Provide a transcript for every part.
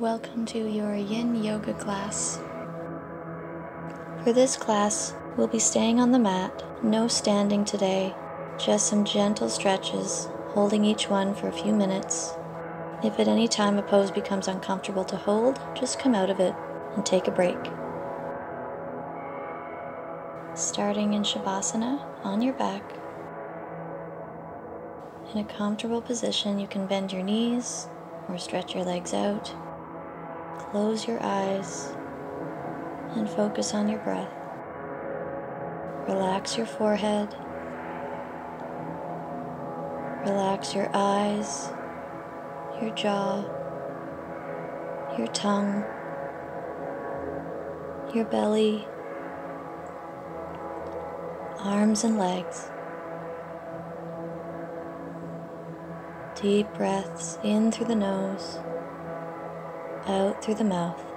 Welcome to your Yin Yoga class. For this class, we'll be staying on the mat, no standing today, just some gentle stretches, holding each one for a few minutes. If at any time a pose becomes uncomfortable to hold, just come out of it and take a break. Starting in Shavasana on your back. In a comfortable position, you can bend your knees or stretch your legs out. Close your eyes and focus on your breath. Relax your forehead. Relax your eyes, your jaw, your tongue, your belly, arms and legs. Deep breaths in through the nose, out through the mouth.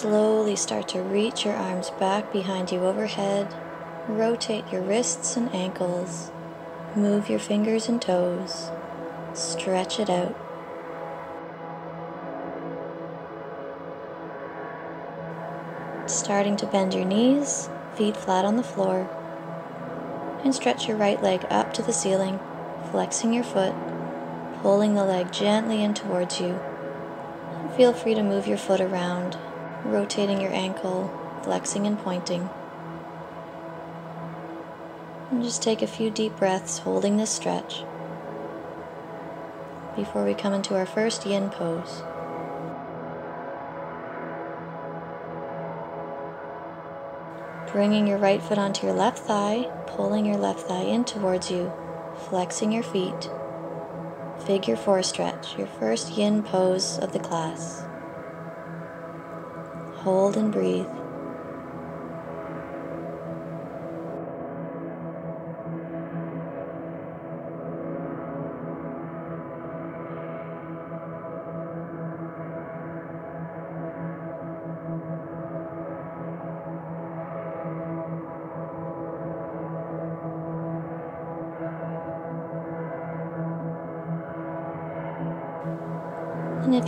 Slowly start to reach your arms back behind you overhead. Rotate your wrists and ankles. Move your fingers and toes. Stretch it out. Starting to bend your knees, feet flat on the floor. And stretch your right leg up to the ceiling, flexing your foot, pulling the leg gently in towards you. Feel free to move your foot around rotating your ankle, flexing and pointing. And just take a few deep breaths holding this stretch before we come into our first yin pose. Bringing your right foot onto your left thigh, pulling your left thigh in towards you, flexing your feet. Figure four stretch, your first yin pose of the class. Hold and breathe.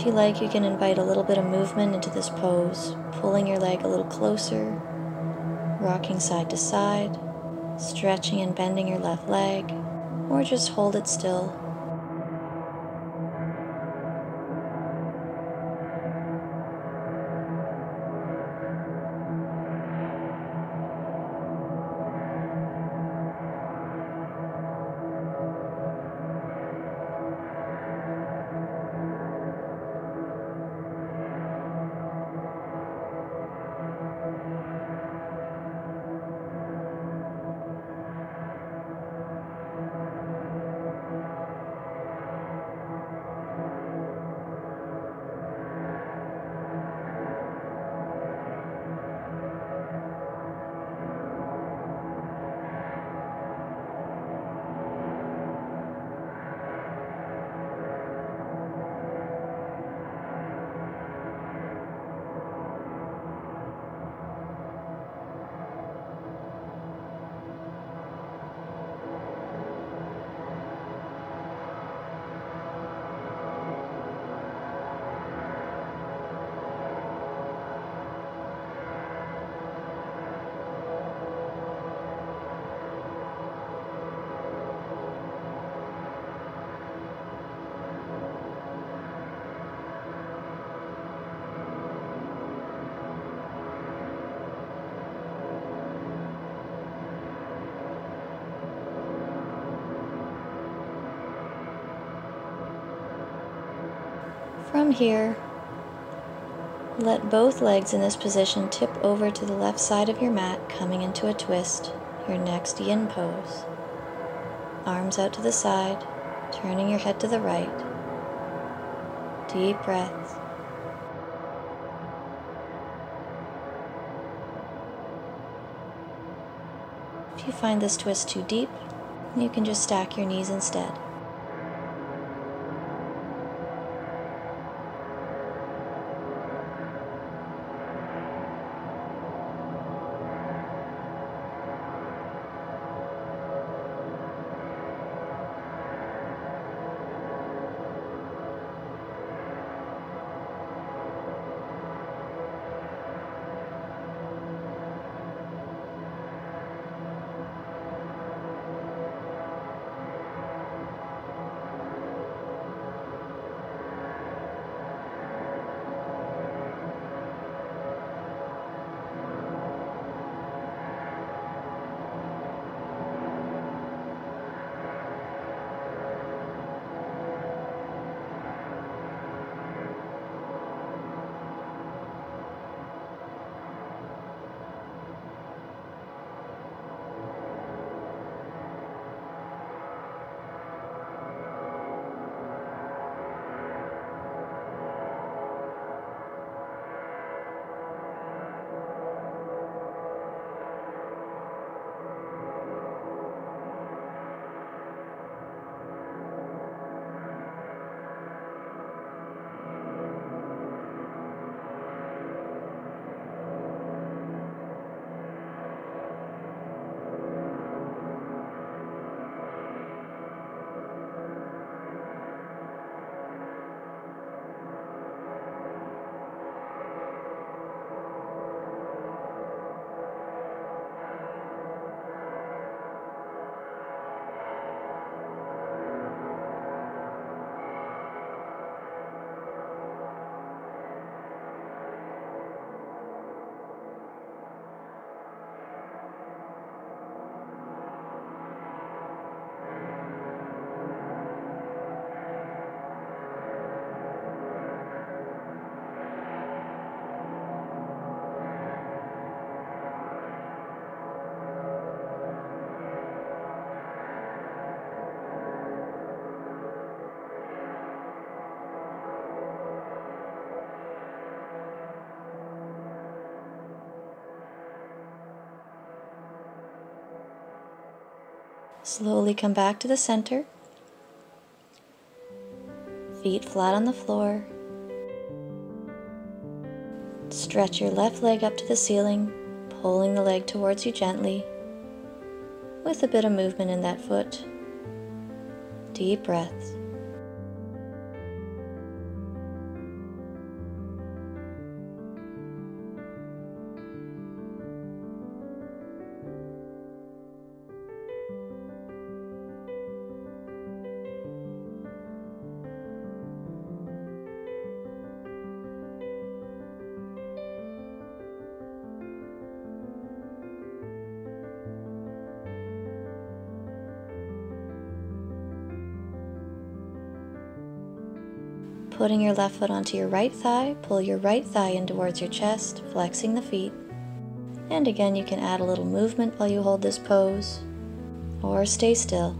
If you like, you can invite a little bit of movement into this pose, pulling your leg a little closer, rocking side to side, stretching and bending your left leg, or just hold it still From here, let both legs in this position tip over to the left side of your mat, coming into a twist, your next yin pose. Arms out to the side, turning your head to the right. Deep breaths. If you find this twist too deep, you can just stack your knees instead. Slowly come back to the center. Feet flat on the floor. Stretch your left leg up to the ceiling, pulling the leg towards you gently, with a bit of movement in that foot. Deep breaths. Putting your left foot onto your right thigh, pull your right thigh in towards your chest, flexing the feet. And again, you can add a little movement while you hold this pose, or stay still.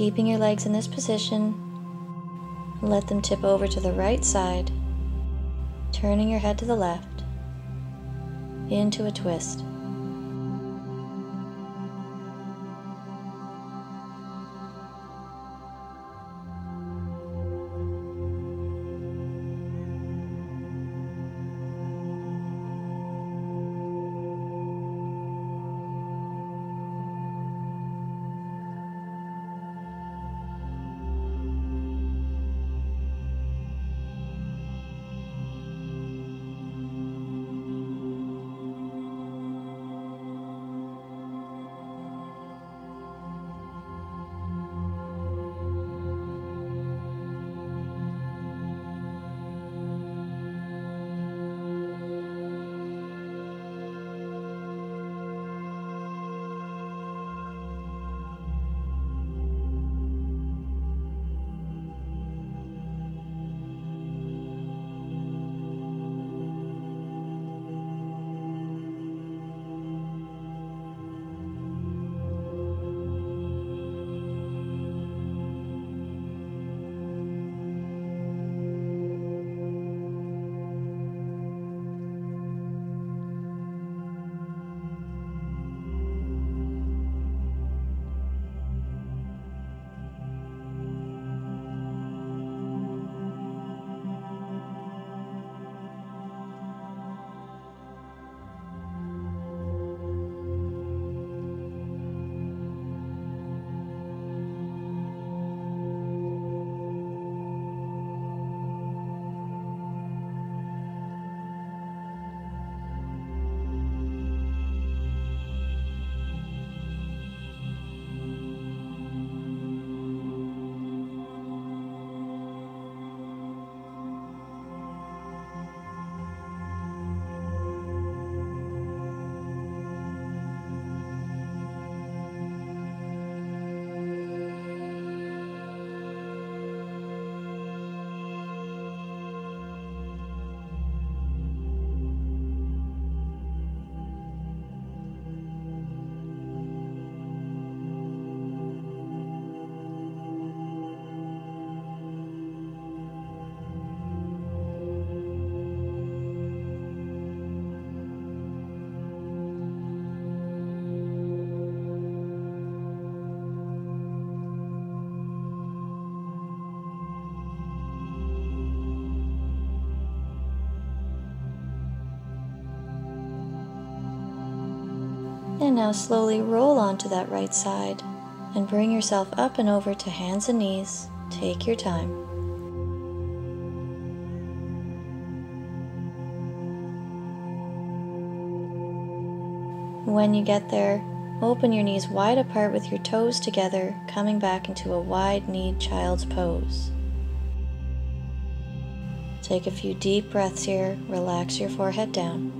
Keeping your legs in this position, let them tip over to the right side, turning your head to the left into a twist. Now slowly roll onto that right side and bring yourself up and over to hands and knees. Take your time. When you get there, open your knees wide apart with your toes together, coming back into a wide kneed child's pose. Take a few deep breaths here, relax your forehead down.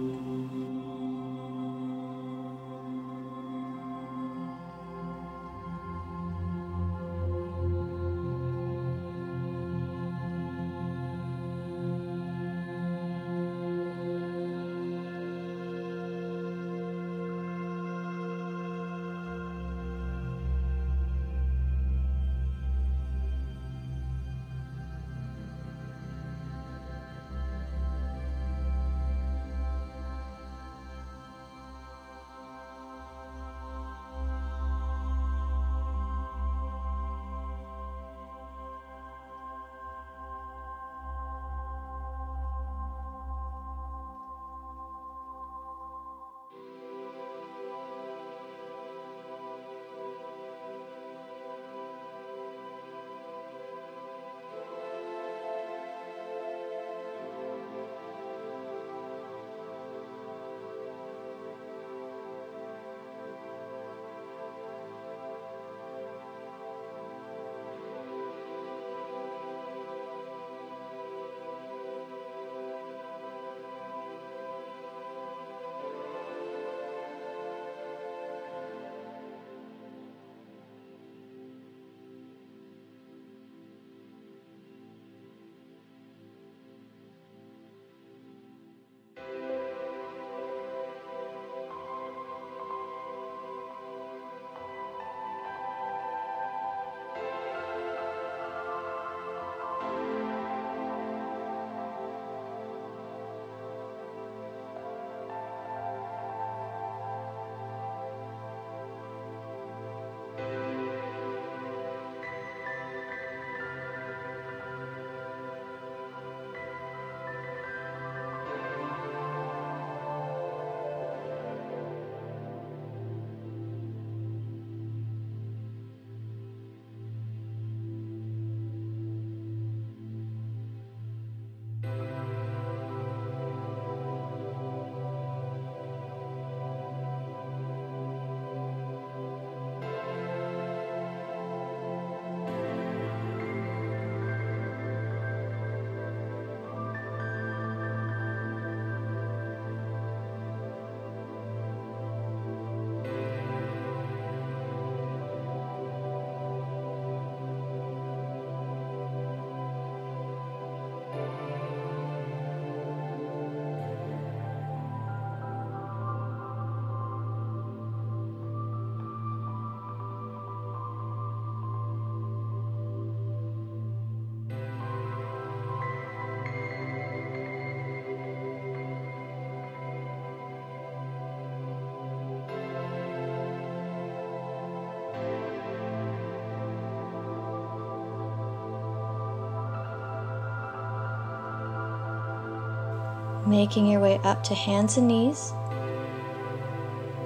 Making your way up to hands and knees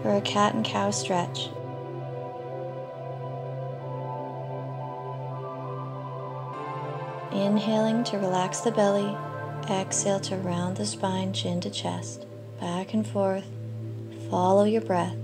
or a cat and cow stretch. Inhaling to relax the belly, exhale to round the spine, chin to chest, back and forth. Follow your breath.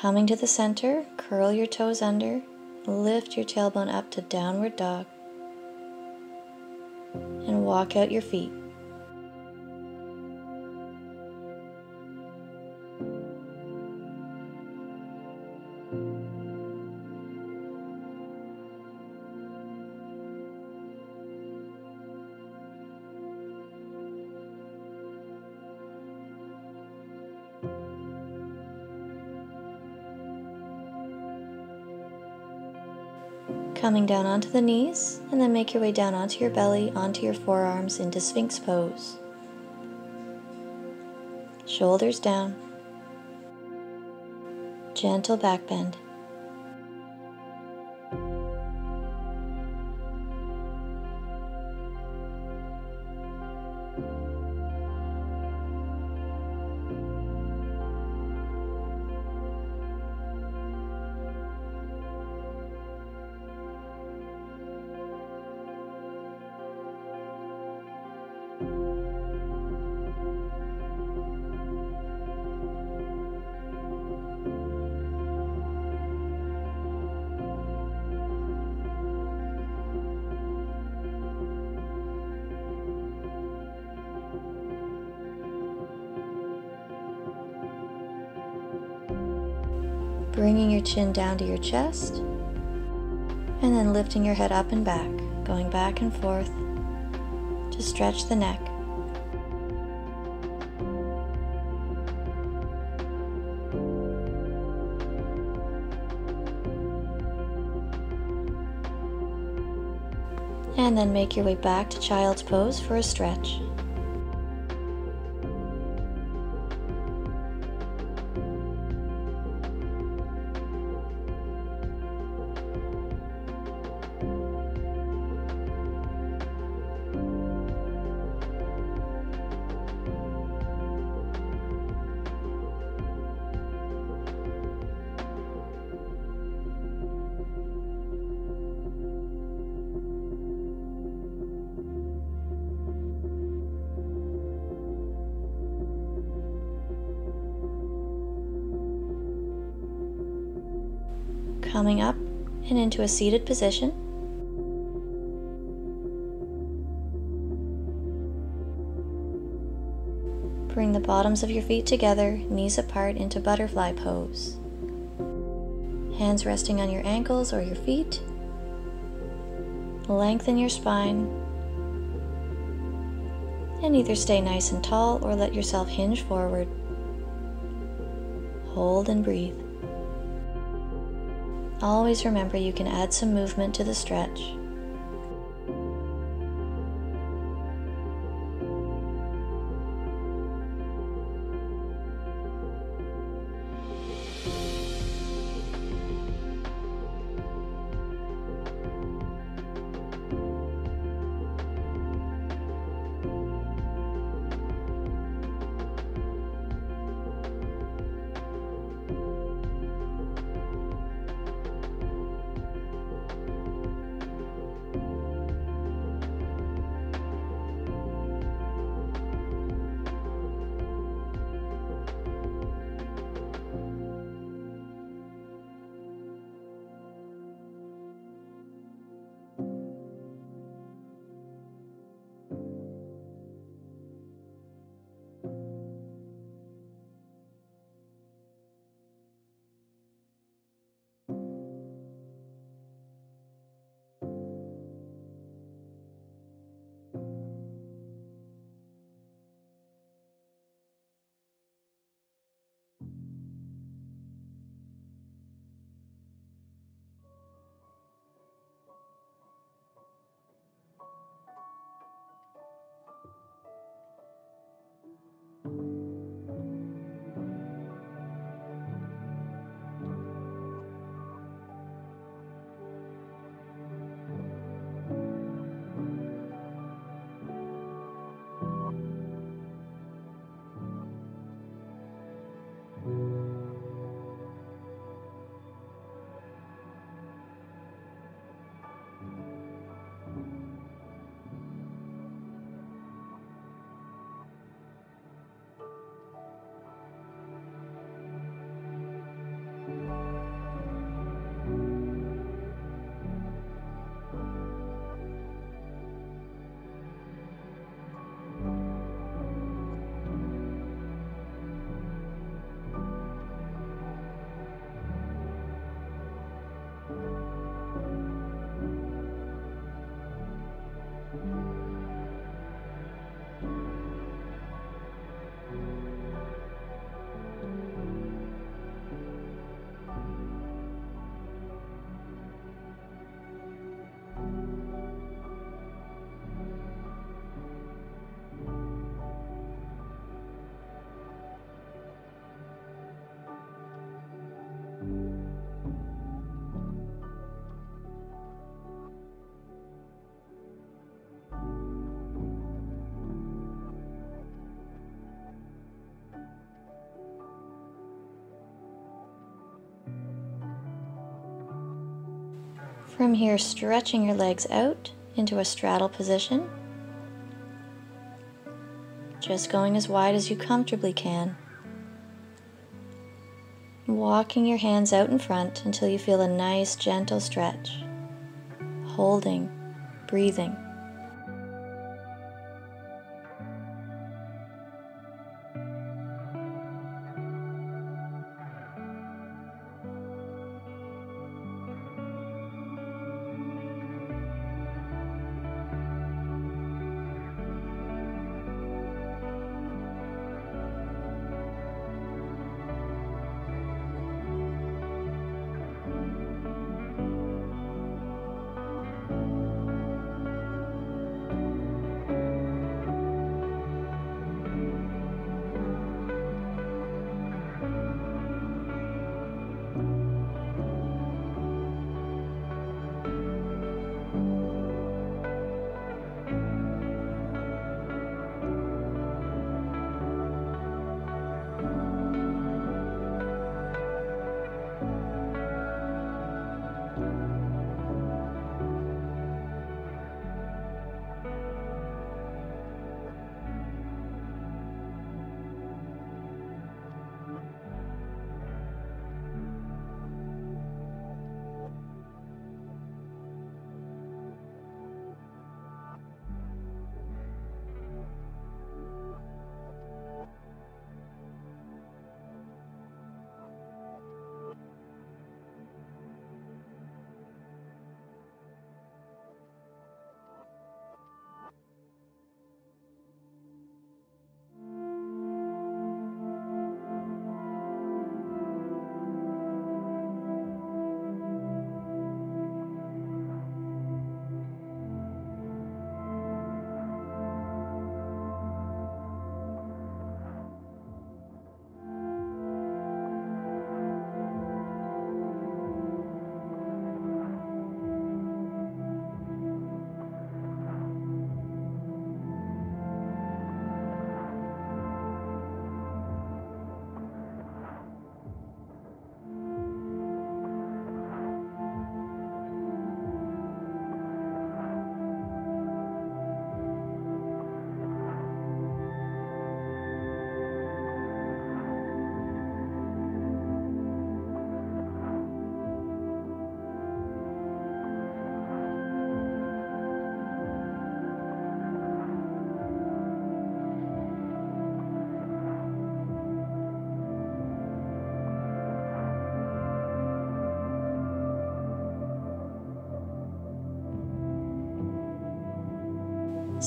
Coming to the center, curl your toes under, lift your tailbone up to downward dog, and walk out your feet. Coming down onto the knees, and then make your way down onto your belly, onto your forearms into Sphinx pose. Shoulders down. Gentle back bend. Bringing your chin down to your chest, and then lifting your head up and back, going back and forth to stretch the neck. And then make your way back to child's pose for a stretch. Coming up and into a seated position. Bring the bottoms of your feet together, knees apart into butterfly pose. Hands resting on your ankles or your feet. Lengthen your spine. And either stay nice and tall or let yourself hinge forward. Hold and breathe. Always remember you can add some movement to the stretch. From here, stretching your legs out into a straddle position. Just going as wide as you comfortably can. Walking your hands out in front until you feel a nice gentle stretch. Holding, breathing.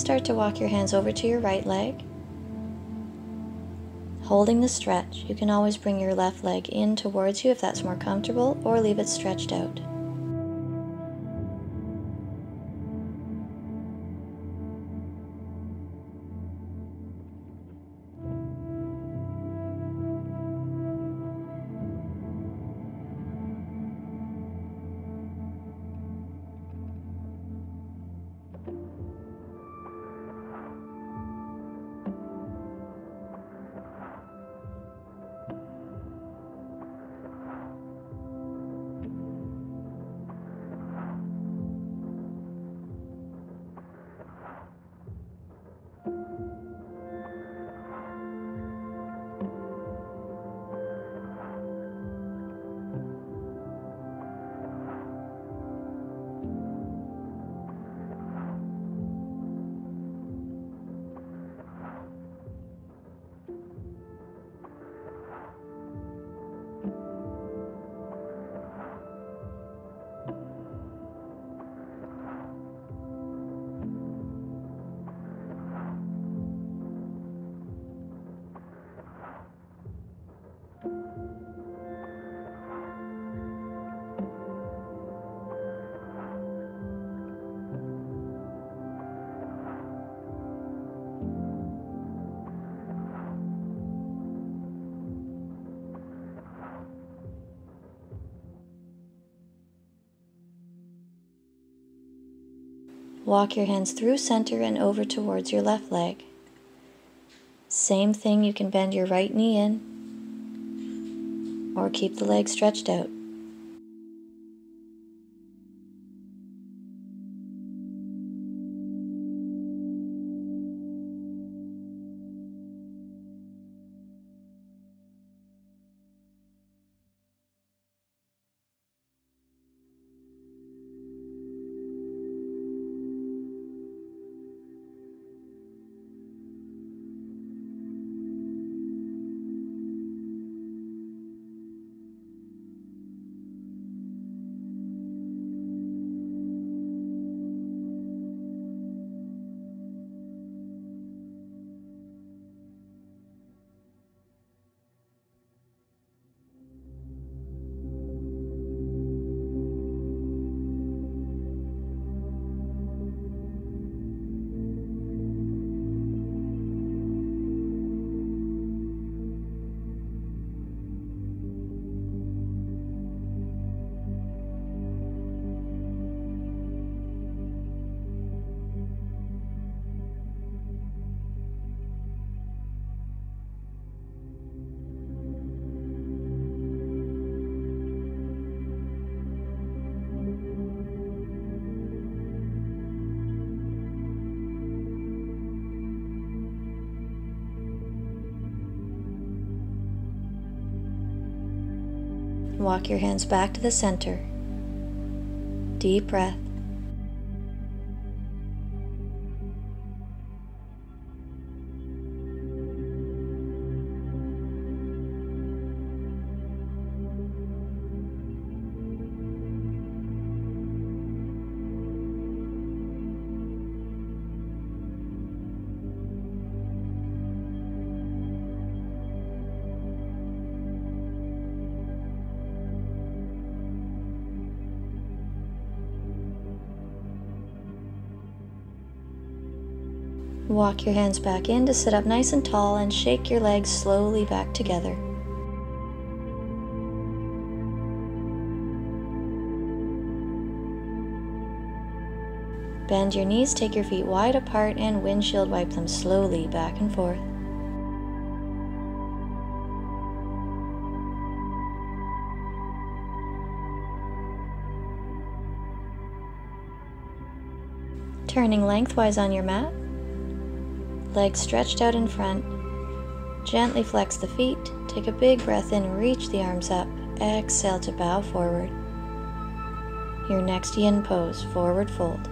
Start to walk your hands over to your right leg. Holding the stretch, you can always bring your left leg in towards you if that's more comfortable, or leave it stretched out. Walk your hands through center and over towards your left leg. Same thing, you can bend your right knee in or keep the leg stretched out. Walk your hands back to the center. Deep breath. Walk your hands back in to sit up nice and tall and shake your legs slowly back together. Bend your knees, take your feet wide apart, and windshield wipe them slowly back and forth. Turning lengthwise on your mat, legs stretched out in front. Gently flex the feet, take a big breath in, reach the arms up. Exhale to bow forward. Your next yin pose, forward fold.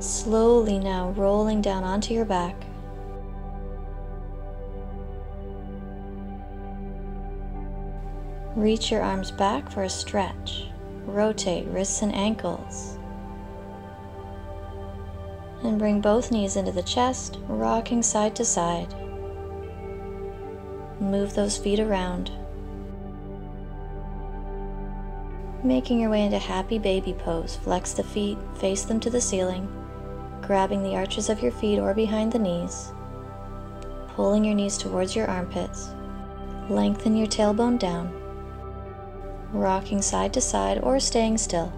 Slowly now rolling down onto your back. Reach your arms back for a stretch. Rotate wrists and ankles. And bring both knees into the chest, rocking side to side. Move those feet around. Making your way into happy baby pose, flex the feet, face them to the ceiling grabbing the arches of your feet or behind the knees, pulling your knees towards your armpits, lengthen your tailbone down, rocking side to side or staying still.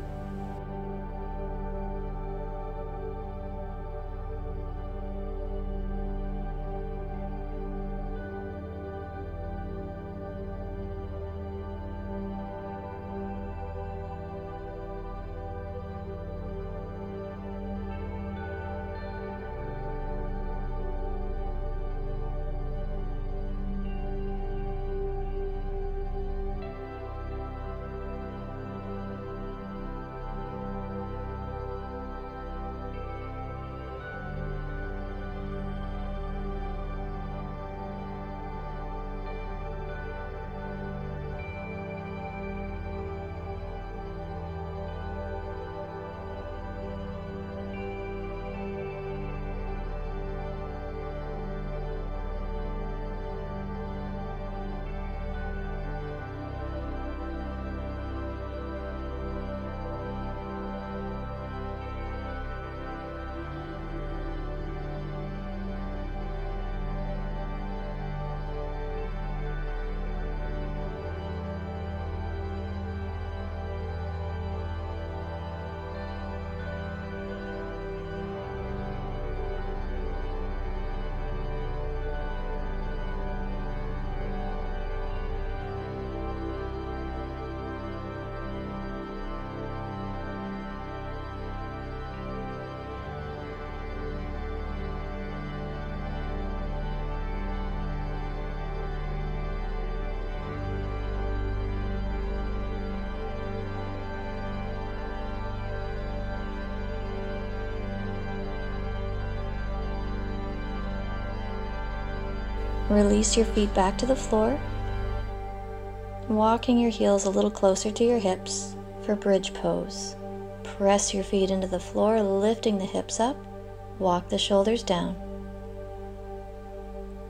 Release your feet back to the floor, walking your heels a little closer to your hips for bridge pose. Press your feet into the floor, lifting the hips up. Walk the shoulders down.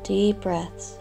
Deep breaths.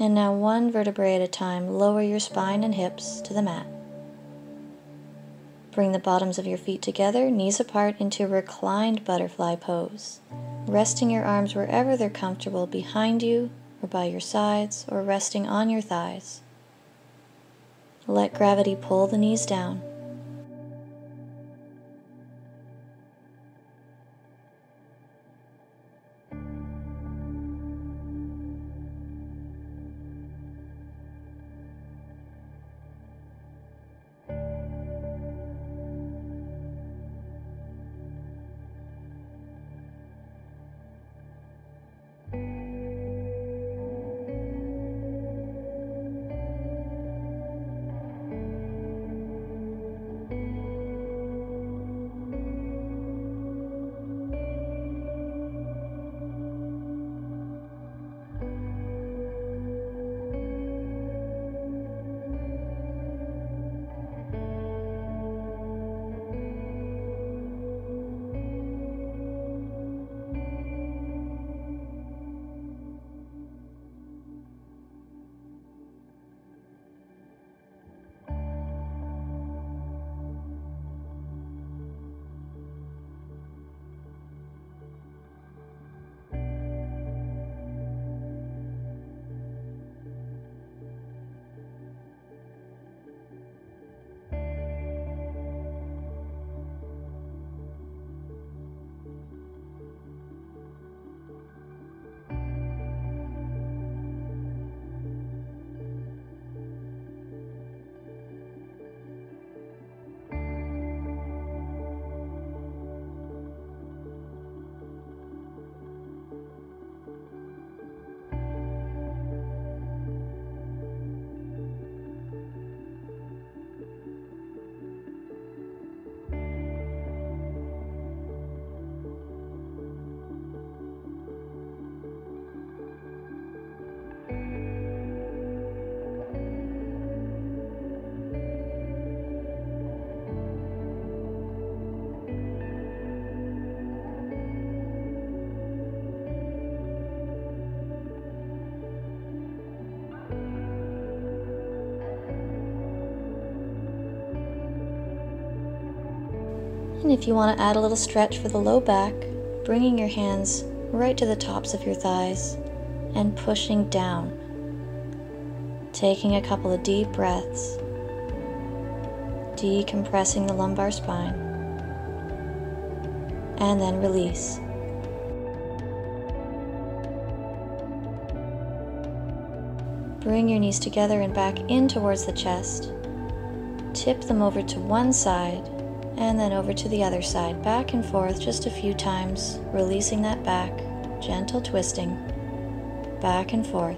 And now, one vertebrae at a time, lower your spine and hips to the mat. Bring the bottoms of your feet together, knees apart, into reclined butterfly pose, resting your arms wherever they're comfortable behind you or by your sides or resting on your thighs. Let gravity pull the knees down. And if you want to add a little stretch for the low back, bringing your hands right to the tops of your thighs and pushing down. Taking a couple of deep breaths, decompressing the lumbar spine, and then release. Bring your knees together and back in towards the chest. Tip them over to one side and then over to the other side, back and forth just a few times, releasing that back, gentle twisting, back and forth.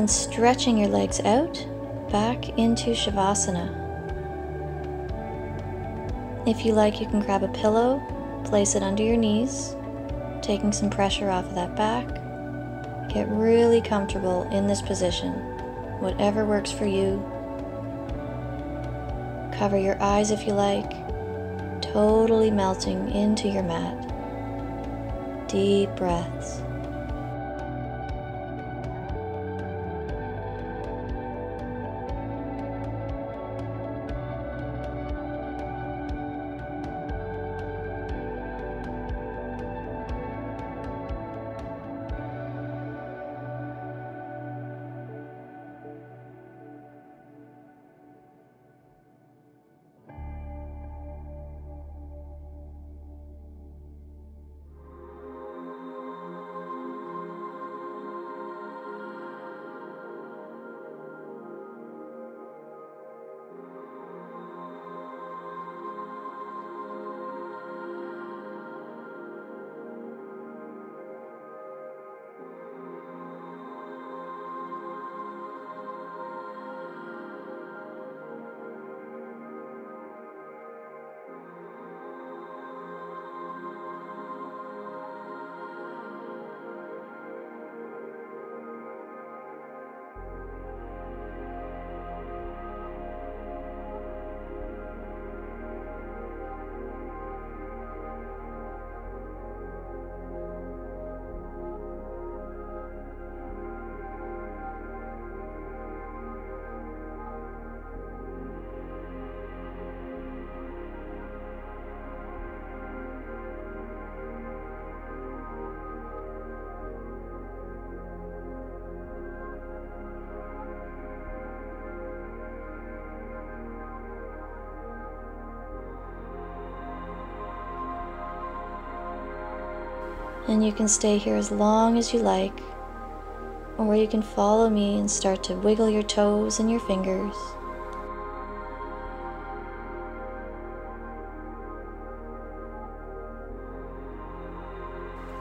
Then stretching your legs out back into Shavasana. If you like, you can grab a pillow, place it under your knees, taking some pressure off of that back. Get really comfortable in this position, whatever works for you. Cover your eyes if you like, totally melting into your mat. Deep breaths. And you can stay here as long as you like, or you can follow me and start to wiggle your toes and your fingers.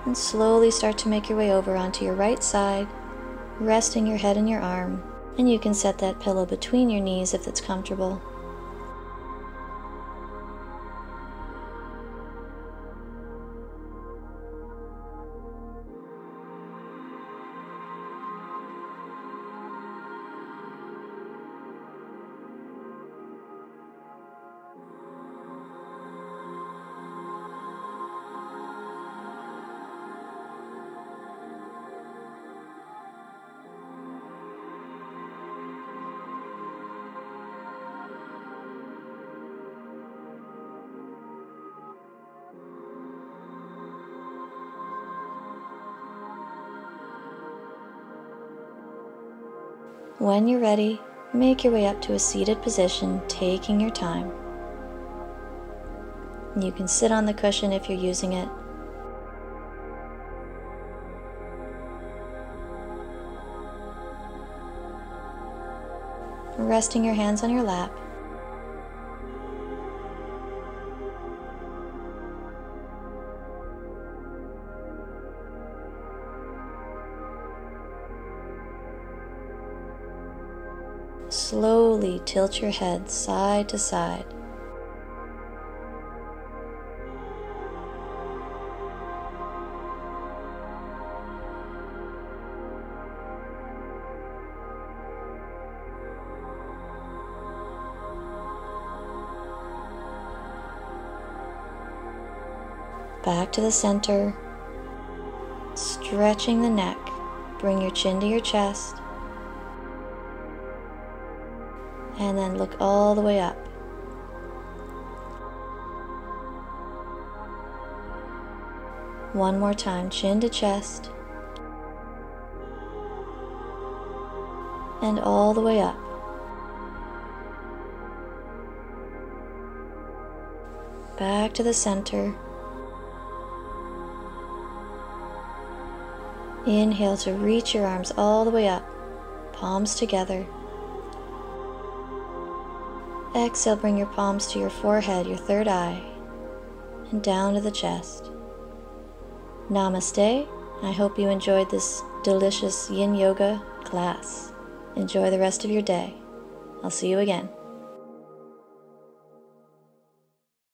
And slowly start to make your way over onto your right side, resting your head in your arm. And you can set that pillow between your knees if it's comfortable. When you're ready, make your way up to a seated position, taking your time. You can sit on the cushion if you're using it. Resting your hands on your lap. Slowly tilt your head side to side. Back to the center, stretching the neck. Bring your chin to your chest. And then look all the way up. One more time, chin to chest, and all the way up. Back to the center. Inhale to reach your arms all the way up, palms together. Exhale, bring your palms to your forehead, your third eye, and down to the chest. Namaste. I hope you enjoyed this delicious yin yoga class. Enjoy the rest of your day. I'll see you again.